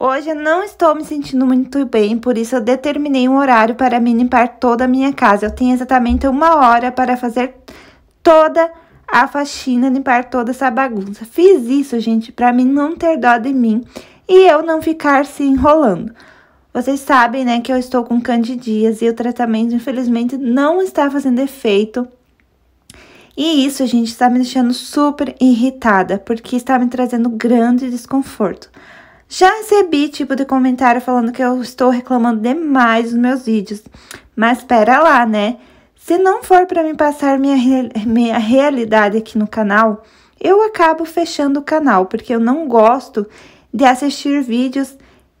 Hoje eu não estou me sentindo muito bem, por isso eu determinei um horário para me limpar toda a minha casa. Eu tenho exatamente uma hora para fazer toda a faxina, limpar toda essa bagunça. Fiz isso, gente, para mim não ter dó de mim e eu não ficar se enrolando. Vocês sabem, né, que eu estou com candidíase e o tratamento, infelizmente, não está fazendo efeito. E isso, gente, está me deixando super irritada, porque está me trazendo grande desconforto. Já recebi tipo de comentário falando que eu estou reclamando demais dos meus vídeos. Mas espera lá, né? Se não for para me passar minha, minha realidade aqui no canal, eu acabo fechando o canal, porque eu não gosto de assistir vídeos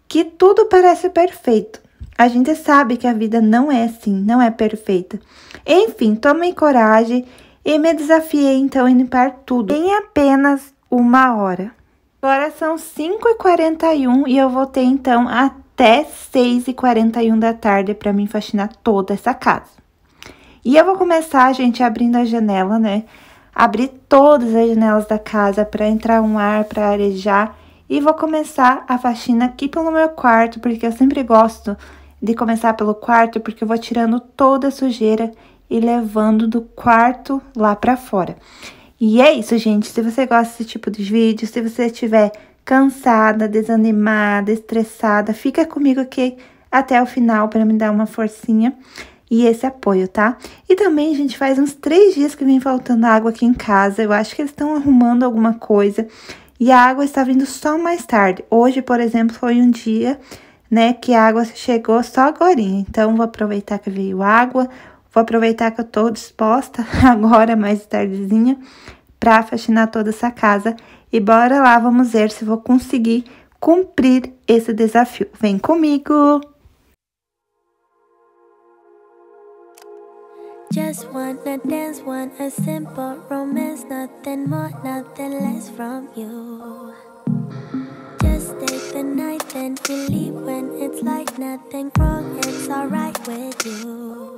que tudo parece perfeito. A gente sabe que a vida não é assim, não é perfeita. Enfim, tomei coragem e me desafiei então em limpar tudo em apenas uma hora. Agora são 5h41 e eu voltei então até 6h41 da tarde para mim faxinar toda essa casa. E eu vou começar, gente, abrindo a janela, né? Abrir todas as janelas da casa para entrar um ar, para arejar. E vou começar a faxina aqui pelo meu quarto, porque eu sempre gosto de começar pelo quarto, porque eu vou tirando toda a sujeira e levando do quarto lá para fora. E é isso, gente. Se você gosta desse tipo de vídeo, se você estiver cansada, desanimada, estressada, fica comigo aqui até o final para me dar uma forcinha e esse apoio, tá? E também, gente, faz uns três dias que vem faltando água aqui em casa. Eu acho que eles estão arrumando alguma coisa e a água está vindo só mais tarde. Hoje, por exemplo, foi um dia, né, que a água chegou só agora. Então, vou aproveitar que veio água, Vou aproveitar que eu tô disposta agora, mais tardezinha, para faxinar toda essa casa. E bora lá, vamos ver se vou conseguir cumprir esse desafio. Vem comigo! Just wanna dance, want a simple romance, nothing more, nothing less from you. Just take the night, you leave when it's like nothing wrong, it's alright with you.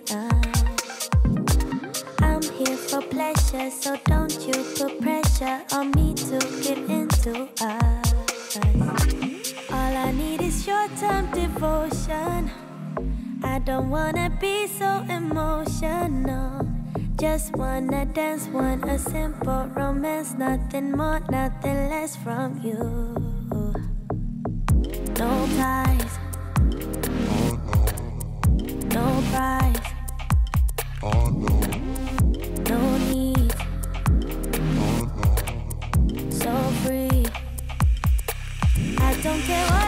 can show me a good time. I don't need promises, honestly, no big deal. As long as you can show me a good time. I don't care. don't wanna be so emotional. Just wanna dance, want a simple romance, nothing more, nothing less from you. No ties, no price, no No need, so free. I don't care what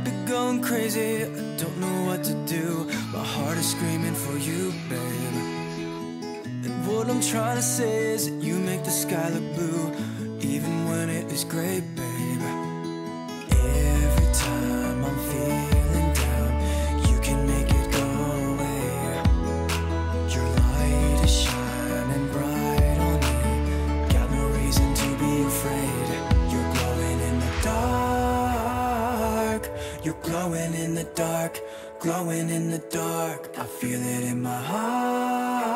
I've been going crazy, I don't know what to do. My heart is screaming for you, babe. And what I'm trying to say is that you make the sky look blue Even when it is gray, babe. feel it in my heart.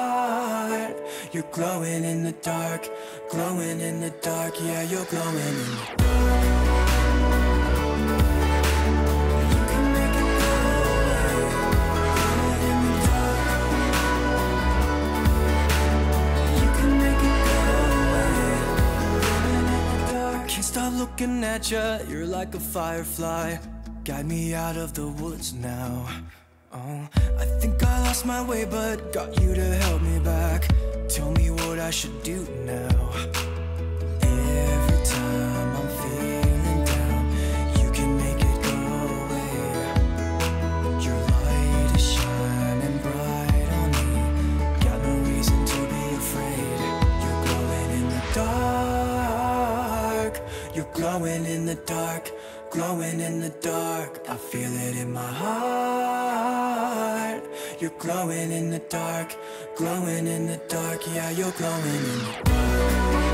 You're glowing in the dark, glowing in the dark. Yeah, you're glowing in the dark. Stop looking at you, you're like a firefly. Guide me out of the woods now. Oh, I think I lost my way, but got you to help me back. Tell me what I should do now. glowing in the dark, glowing in the dark. I feel it in my heart. You're glowing in the dark, glowing in the dark. Yeah, you're glowing in the dark.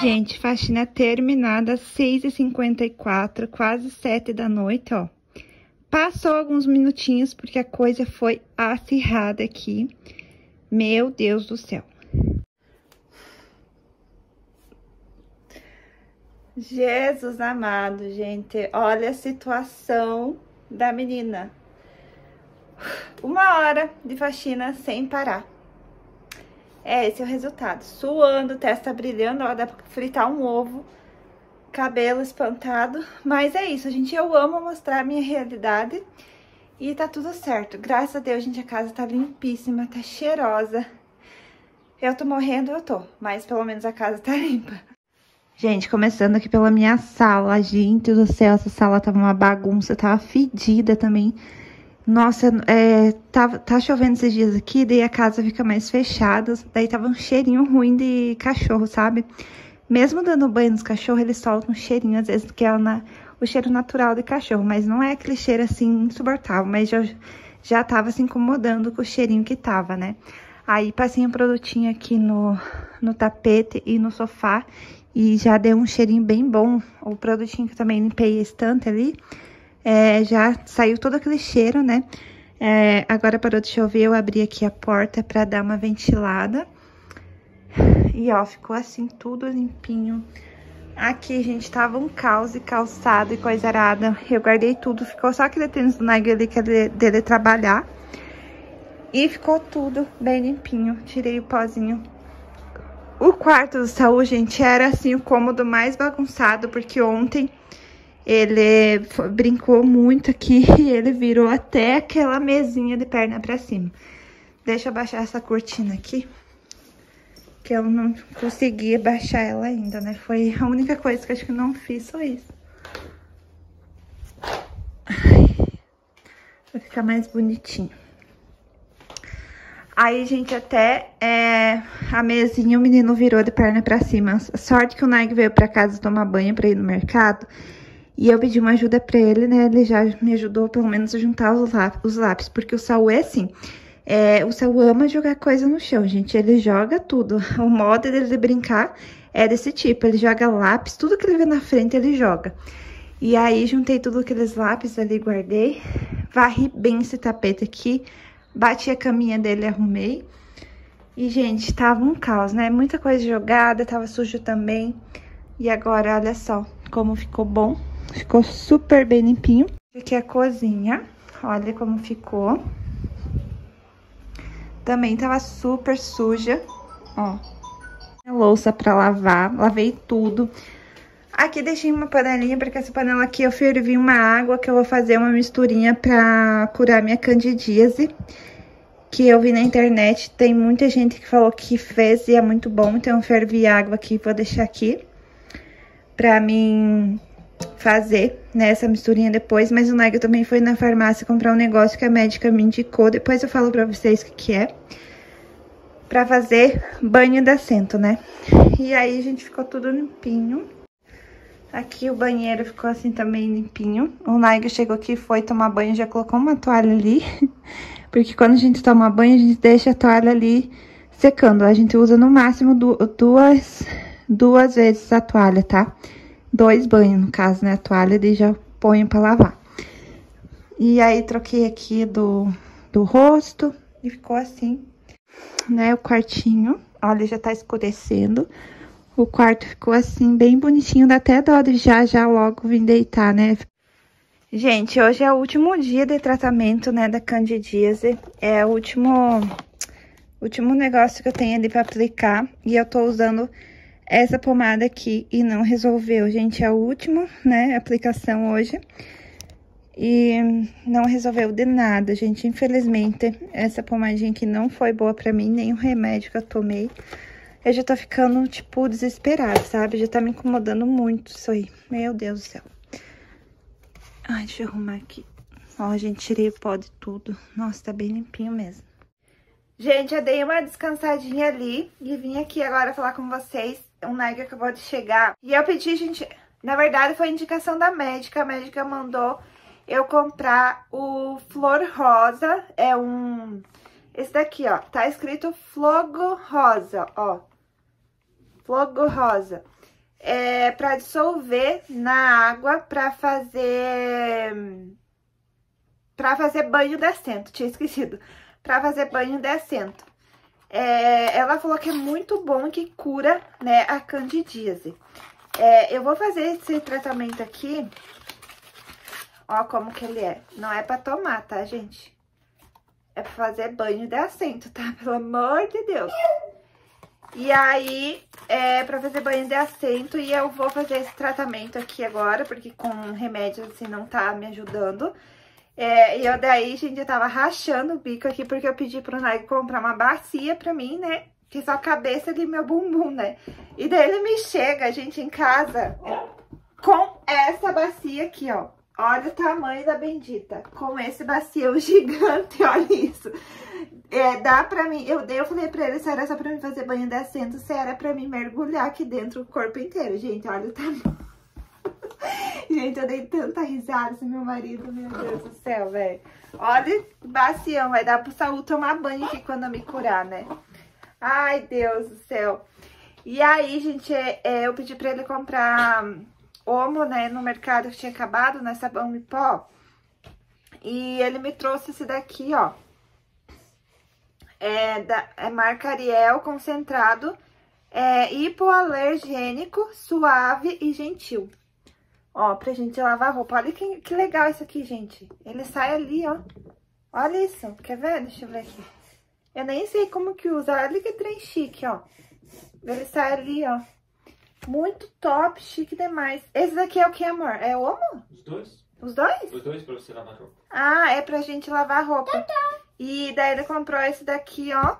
Gente, faxina terminada, 6h54, quase 7 da noite, ó. Passou alguns minutinhos, porque a coisa foi acirrada aqui. Meu Deus do céu. Jesus amado, gente. Olha a situação da menina. Uma hora de faxina sem parar. É, esse é o resultado. Suando, testa brilhando, ó, dá pra fritar um ovo, cabelo espantado. Mas é isso, gente, eu amo mostrar a minha realidade e tá tudo certo. Graças a Deus, gente, a casa tá limpíssima, tá cheirosa. Eu tô morrendo, eu tô, mas pelo menos a casa tá limpa. Gente, começando aqui pela minha sala, gente do céu, essa sala tava uma bagunça, tava fedida também. Nossa, é, tá, tá chovendo esses dias aqui, daí a casa fica mais fechada, daí tava um cheirinho ruim de cachorro, sabe? Mesmo dando banho nos cachorros, eles soltam um cheirinho, às vezes, que é na, o cheiro natural de cachorro, mas não é aquele cheiro assim insuportável, mas já, já tava se incomodando com o cheirinho que tava, né? Aí passei um produtinho aqui no, no tapete e no sofá e já deu um cheirinho bem bom. O produtinho que eu também limpei a estante ali, é, já saiu todo aquele cheiro, né? É, agora parou de chover, eu abri aqui a porta pra dar uma ventilada. E ó, ficou assim tudo limpinho. Aqui, gente, tava um caos e calçado e coisa arada. Eu guardei tudo, ficou só aquele tênis do Nike ali que é dele, trabalhar. E ficou tudo bem limpinho. Tirei o pozinho. O quarto do Saul, gente, era assim o cômodo mais bagunçado, porque ontem ele brincou muito aqui e ele virou até aquela mesinha de perna pra cima. Deixa eu baixar essa cortina aqui, que eu não consegui baixar ela ainda, né? Foi a única coisa que acho que não fiz, só isso. Ai, Vai ficar mais bonitinho. Aí, gente, até é, a mesinha o menino virou de perna pra cima. Sorte que o Nike veio pra casa tomar banho pra ir no mercado. E eu pedi uma ajuda pra ele, né? Ele já me ajudou pelo menos a juntar os, lá- os lápis. Porque o Saul é assim. é, o Saul ama jogar coisa no chão, gente. Ele joga tudo. O modo dele de brincar é desse tipo. Ele joga lápis, tudo que ele vê na frente ele joga. E aí, juntei tudo aqueles lápis ali, guardei. Varri bem esse tapete aqui. Bati a caminha dele, arrumei. E, gente, tava um caos, né? Muita coisa jogada, tava sujo também. E agora, olha só como ficou bom. Ficou super bem limpinho. Aqui é a cozinha. Olha como ficou. Também tava super suja, ó. A louça pra lavar, lavei tudo. Aqui deixei uma panelinha, porque essa panela aqui eu fervi uma água que eu vou fazer uma misturinha pra curar minha candidíase. Que eu vi na internet, tem muita gente que falou que fez e é muito bom, então eu fervi água aqui, vou deixar aqui pra mim fazer né, essa misturinha depois, mas o Nigel também foi na farmácia comprar um negócio que a médica me indicou, depois eu falo pra vocês o que, que é, pra fazer banho de assento, né? E aí a gente ficou tudo limpinho. Aqui o banheiro ficou assim também limpinho. O Nigel chegou aqui, foi tomar banho, já colocou uma toalha ali, porque quando a gente toma banho, a gente deixa a toalha ali secando. A gente usa no máximo duas, duas vezes a toalha, tá? Dois banhos, no caso, né? A toalha e já ponho pra lavar. E aí, troquei aqui do, do rosto e ficou assim, né? O quartinho, olha, já tá escurecendo. O quarto ficou assim, bem bonitinho, dá até dó de já, já logo vim deitar, né? Gente, hoje é o último dia de tratamento, né, da candidíase. É o último, último negócio que eu tenho ali pra aplicar. E eu tô usando essa pomada aqui e não resolveu. Gente, é a última, né, aplicação hoje. E não resolveu de nada, gente. Infelizmente, essa pomadinha aqui não foi boa pra mim, nem o remédio que eu tomei. Eu já tô ficando, tipo, desesperada, sabe? Já tá me incomodando muito isso aí. Meu Deus do céu. Ai, deixa eu arrumar aqui. Ó, gente, tirei o pó de tudo. Nossa, tá bem limpinho mesmo. Gente, eu dei uma descansadinha ali e vim aqui agora falar com vocês um Nike acabou de chegar. E eu pedi, gente, na verdade foi indicação da médica, a médica mandou eu comprar o Flor Rosa, é um... Esse daqui, ó, tá escrito Flogo Rosa, ó. Flogo Rosa. É pra dissolver na água pra fazer... Pra fazer banho de assento, tinha esquecido. Pra fazer banho de assento. É, ela falou que é muito bom, que cura, né, a candidíase. É, eu vou fazer esse tratamento aqui, ó como que ele é. Não é pra tomar, tá, gente? É pra fazer banho de assento, tá? Pelo amor de Deus. E aí, é pra fazer banho de assento e eu vou fazer esse tratamento aqui agora, porque com remédio assim não tá me ajudando. É, e eu daí, gente, eu tava rachando o bico aqui, porque eu pedi pro Nike comprar uma bacia pra mim, né? Que só a cabeça de meu bumbum, né? E daí ele me chega, gente, em casa com essa bacia aqui, ó. Olha o tamanho da bendita. Com esse bacio gigante, olha isso. É, dá pra mim... Eu, eu falei pra ele se era só pra mim fazer banho de assento, se era pra mim mergulhar aqui dentro o corpo inteiro. Gente, olha o tamanho. Gente, eu dei tanta risada esse meu marido, meu Deus do céu, velho. Olha, bacião, vai dar pro Saúl tomar banho aqui quando eu me curar, né? Ai, Deus do céu. E aí, gente, é, é, eu pedi pra ele comprar Omo, né, no mercado que tinha acabado, né, sabão em pó. E ele me trouxe esse daqui, ó. É, da, é marca Ariel, concentrado, é hipoalergênico, suave e gentil. Ó, pra gente lavar a roupa. Olha que, que legal isso aqui, gente. Ele sai ali, ó. Olha isso. Quer ver? Deixa eu ver aqui. Eu nem sei como que usa. Olha que trem chique, ó. Ele sai ali, ó. Muito top, chique demais. Esse daqui é o que, amor? É o homo? Os dois. Os dois? Os dois pra você lavar roupa. Ah, é pra gente lavar roupa. Tá, tá. E daí ele comprou esse daqui, ó.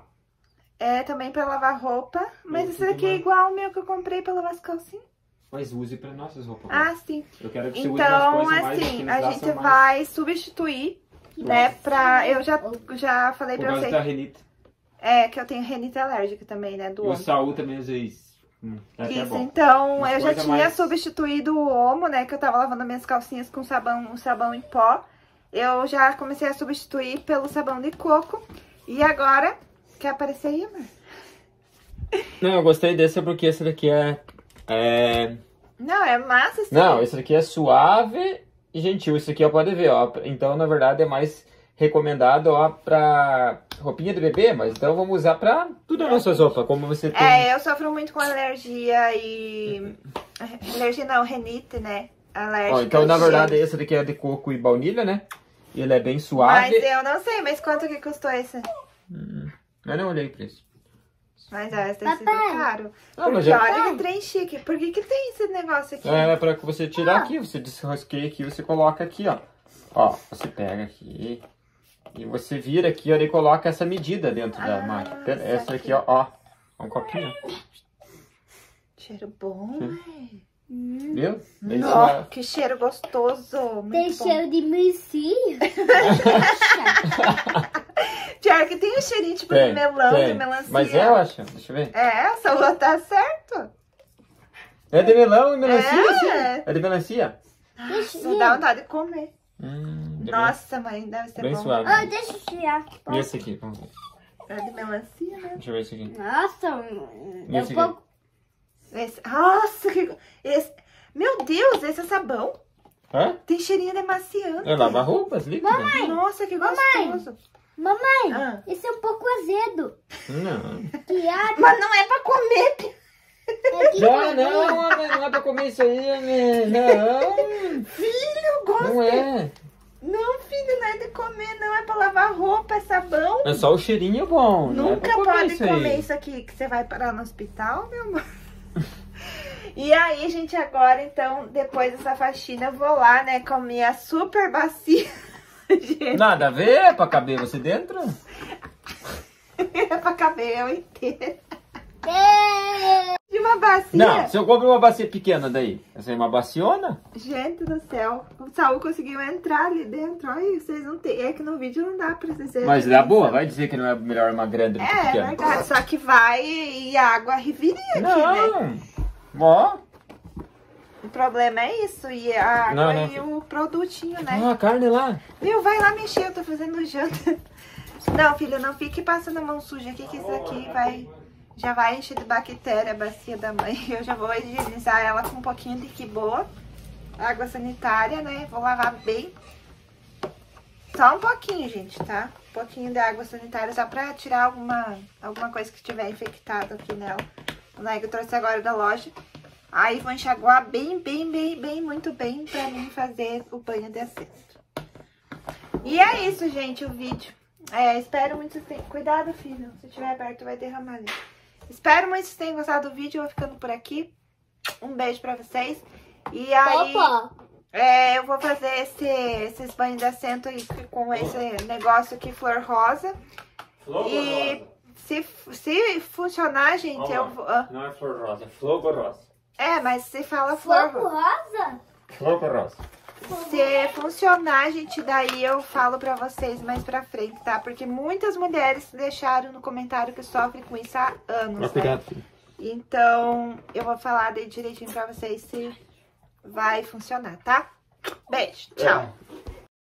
É também pra lavar roupa. Mas esse daqui é igual ao meu que eu comprei pra lavar as calcinhas. Mas use para nossas roupas. Ah, sim. Eu quero que você então, use assim, a gente vai mais... substituir, né, pra... Eu já, já falei Por pra vocês. da renite. É, que eu tenho renite alérgica também, né, do e o Saúl também usa isso. Hum, é isso, então Uma eu já tinha mais... substituído o Omo, né, que eu tava lavando minhas calcinhas com sabão, um sabão em pó. Eu já comecei a substituir pelo sabão de coco. E agora, quer aparecer aí, amor? Não, eu gostei desse porque esse daqui é é... Não, é massa sim. Não, esse aqui é suave e gentil. Isso aqui, ó, pode ver, ó. Então, na verdade, é mais recomendado, ó, pra roupinha de bebê, mas então vamos usar pra tudo as nossas roupas, como você tem. É, eu sofro muito com alergia e... Alergia não, renite, né? Alérgica. Ó, então, na verdade, esse daqui é de coco e baunilha, né? Ele é bem suave. Mas eu não sei, mas quanto que custou esse? Eu não olhei o preço. Mas é, tem sido Papai. caro. Ah, mas é- olha que trem chique. Por que que tem esse negócio aqui? É pra que você tirar aqui, você desrosqueia aqui, você coloca aqui, ó. Ó, você pega aqui e você vira aqui, ó, e coloca essa medida dentro da Ah, máquina. Pera- Essa aqui, ó, ó. Um copinho, Cheiro bom, ué. viu? Bem Nossa, suave. que cheiro gostoso. Muito Tem bom. cheiro de murcinho. Pior que tem um cheirinho tipo Tem, de melão, tem. de melancia. Mas é, eu acho. Deixa eu ver. É, essa lua tá certo. É de melão e melancia, É. sim. É de melancia. Nossa, dá vontade de comer. Hum, de Nossa, mãe, deve ser bem bom. suave. Ah, deixa eu tirar. E esse aqui, vamos ver. É de melancia, né? Deixa eu ver esse aqui. Nossa, E eu esse vou... aqui? Esse... Nossa, que... Esse... Meu Deus, esse é sabão. Hã? Tem cheirinho de maciante. É lava roupas líquida? Nossa, que gostoso. Mamãe, Ah. esse é um pouco azedo. Não. Que ar... Mas não é pra comer. É Não, não, mãe, não é pra comer isso aí, né? Não, Filho, gosto. não é. Não, filho, não é de comer, não. É pra lavar roupa, é sabão. É só o cheirinho bom. é Nunca comer pode isso comer aí. isso aqui que você vai parar no hospital, meu amor. E aí, gente, agora, então, depois dessa faxina, eu vou lá, né, comer a super bacia. Gente, Nada a ver é pra caber você dentro? é pra caber eu inteira. É... De uma bacia. Não, se eu compro uma bacia pequena daí, essa é uma baciona? Gente do céu, o Saul conseguiu entrar ali dentro. Olha, vocês não tem. É que no vídeo não dá pra vocês verem. Mas é boa, vai dizer que não é melhor uma grande do que É, pequena. verdade. Só que vai e a água riviria aqui, né? Ó, O problema é isso. E a água Não, e o produtinho, né? ah, a carne lá. Viu, vai lá mexer, eu tô fazendo janta. Não, filho, não fique passando a mão suja aqui, que isso aqui vai... Já vai encher de bactéria a bacia da mãe. Eu já vou higienizar ela com um pouquinho de que boa. Água sanitária, né? Vou lavar bem. Só um pouquinho, gente, tá? Um pouquinho de água sanitária só pra tirar alguma, alguma coisa que tiver infectado aqui nela. Né, que eu trouxe agora da loja. Aí vou enxaguar bem, bem, bem, bem, muito bem pra mim fazer o banho de assento. E é isso, gente, o vídeo. É, espero muito que tenham... Cuidado, filho. Se estiver perto, vai derramar ali. Espero muito que vocês tenham gostado do vídeo. Eu vou ficando por aqui. Um beijo pra vocês. E aí, Opa! é, eu vou fazer esse, esses banhos de assento aí com esse negócio aqui, flor rosa. E se, se funcionar, gente, eu vou... ah, Não é flor rosa, é flogo rosa. É, mas se fala flor Fogo rosa. rosa? Flogo rosa. Se funcionar, gente, daí eu falo pra vocês mais pra frente, tá? Porque muitas mulheres deixaram no comentário que sofrem com isso há anos, né? cuidado, filho. Então, eu vou falar daí direitinho pra vocês se vai funcionar, tá? Beijo, tchau. É.